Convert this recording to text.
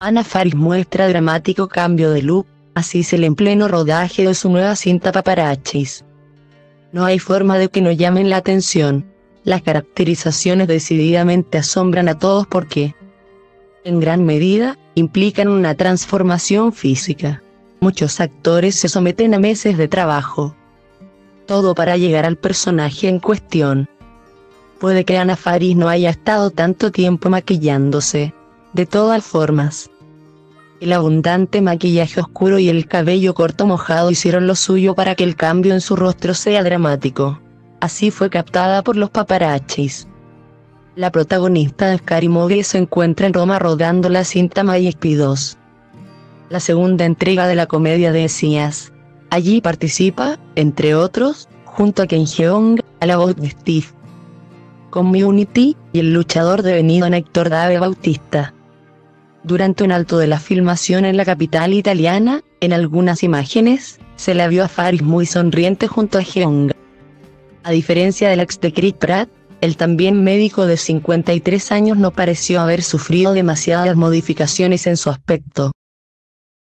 Ana Faris muestra dramático cambio de look, así se en pleno rodaje de su nueva cinta Paparachis. No hay forma de que no llamen la atención. Las caracterizaciones decididamente asombran a todos porque, en gran medida, implican una transformación física. Muchos actores se someten a meses de trabajo. Todo para llegar al personaje en cuestión. Puede que Ana Faris no haya estado tanto tiempo maquillándose, de todas formas. El abundante maquillaje oscuro y el cabello corto mojado hicieron lo suyo para que el cambio en su rostro sea dramático. Así fue captada por los paparachis. La protagonista de Scary se encuentra en Roma rodando la cinta Majesty 2. La segunda entrega de la comedia de Esias. Allí participa, entre otros, junto a Ken Jeong, a la voz de Steve. Community, y el luchador devenido en Héctor Dave Bautista. Durante un alto de la filmación en la capital italiana, en algunas imágenes, se la vio a Faris muy sonriente junto a Jeong. A diferencia del ex de Chris Pratt, el también médico de 53 años no pareció haber sufrido demasiadas modificaciones en su aspecto.